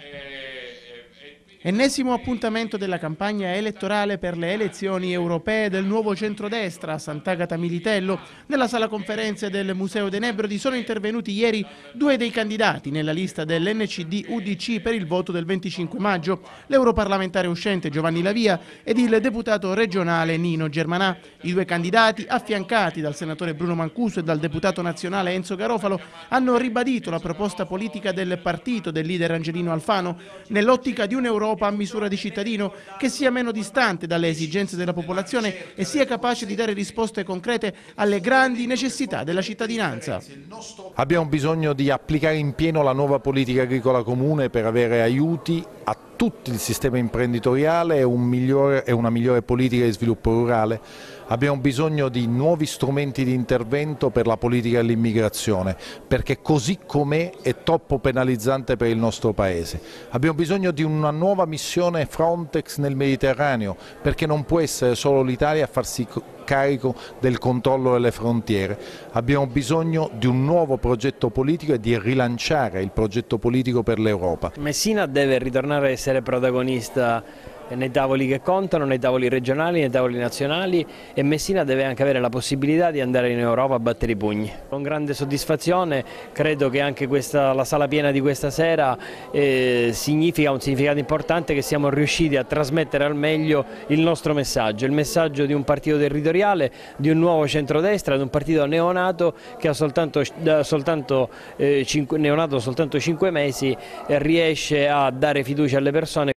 eh, Ennesimo appuntamento della campagna elettorale per le elezioni europee del nuovo centrodestra a Sant'Agata Militello. Nella sala conferenze del Museo De Nebrodi sono intervenuti ieri due dei candidati nella lista dell'NCD UDC per il voto del 25 maggio, l'europarlamentare uscente Giovanni Lavia ed il deputato regionale Nino Germanà. I due candidati, affiancati dal senatore Bruno Mancuso e dal deputato nazionale Enzo Garofalo, hanno ribadito la proposta politica del partito del leader Angelino Alfano nell'ottica di un'Europa un'Europa a misura di cittadino che sia meno distante dalle esigenze della popolazione e sia capace di dare risposte concrete alle grandi necessità della cittadinanza. Abbiamo bisogno di applicare in pieno la nuova politica agricola comune per avere aiuti a tutto il sistema imprenditoriale e, un migliore, e una migliore politica di sviluppo rurale. Abbiamo bisogno di nuovi strumenti di intervento per la politica dell'immigrazione, perché così com'è è troppo penalizzante per il nostro Paese. Abbiamo bisogno di una nuova missione Frontex nel Mediterraneo, perché non può essere solo l'Italia a farsi carico del controllo delle frontiere. Abbiamo bisogno di un nuovo progetto politico e di rilanciare il progetto politico per l'Europa. Messina deve ritornare a essere protagonista nei tavoli che contano, nei tavoli regionali, nei tavoli nazionali e Messina deve anche avere la possibilità di andare in Europa a battere i pugni. Con grande soddisfazione credo che anche questa, la sala piena di questa sera eh, significa un significato importante che siamo riusciti a trasmettere al meglio il nostro messaggio, il messaggio di un partito territoriale, di un nuovo centrodestra, di un partito neonato che ha soltanto, soltanto, eh, cinque, neonato soltanto 5 mesi e riesce a dare fiducia alle persone